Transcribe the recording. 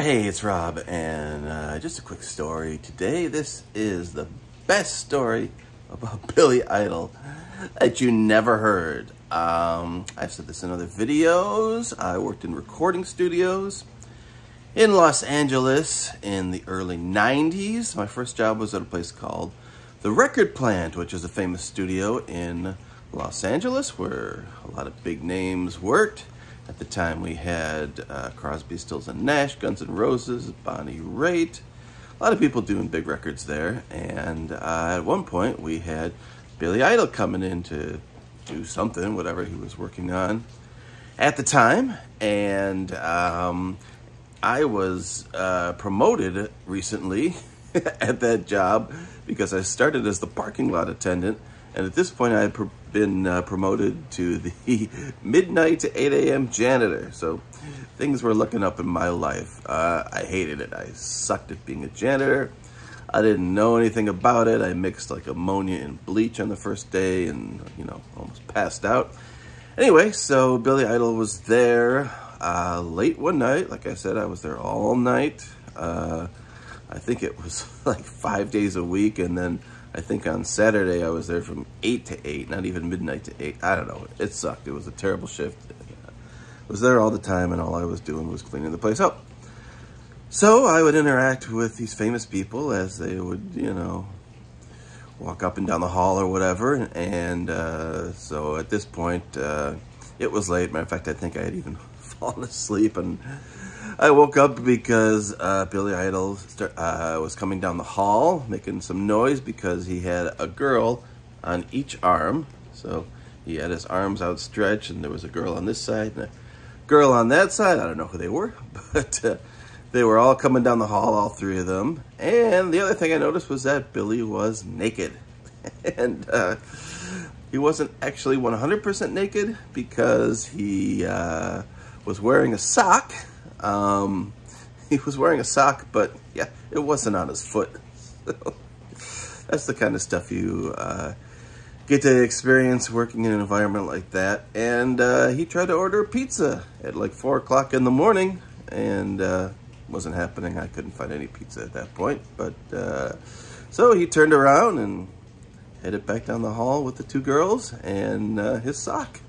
hey, it's Rob, and uh, just a quick story. Today, this is the best story about Billy Idol that you never heard. Um, I've said this in other videos. I worked in recording studios in Los Angeles in the early 90s. My first job was at a place called The Record Plant, which is a famous studio in Los Angeles where a lot of big names worked. At the time, we had uh, Crosby, Stills, and Nash, Guns N' Roses, Bonnie Raitt. A lot of people doing big records there. And uh, at one point, we had Billy Idol coming in to do something, whatever he was working on at the time. And um, I was uh, promoted recently at that job because I started as the parking lot attendant and at this point, I had been uh, promoted to the midnight to 8 a.m. janitor. So things were looking up in my life. Uh, I hated it. I sucked at being a janitor. I didn't know anything about it. I mixed like ammonia and bleach on the first day and, you know, almost passed out. Anyway, so Billy Idol was there uh, late one night. Like I said, I was there all night. Uh, I think it was like five days a week. And then I think on Saturday I was there from 8 to 8, not even midnight to 8. I don't know. It sucked. It was a terrible shift. I was there all the time and all I was doing was cleaning the place up. So I would interact with these famous people as they would, you know, walk up and down the hall or whatever. And uh, so at this point, uh, it was late. Matter of fact, I think I had even fallen asleep and I woke up because uh, Billy Idol start, uh, was coming down the hall making some noise because he had a girl on each arm. So he had his arms outstretched and there was a girl on this side and a girl on that side. I don't know who they were, but uh, they were all coming down the hall, all three of them. And the other thing I noticed was that Billy was naked. and uh, he wasn't actually 100% naked because he uh, was wearing a sock um, he was wearing a sock, but yeah, it wasn't on his foot. That's the kind of stuff you uh, get to experience working in an environment like that. And uh, he tried to order pizza at like 4 o'clock in the morning, and uh, wasn't happening. I couldn't find any pizza at that point. But uh, so he turned around and headed back down the hall with the two girls and uh, his sock.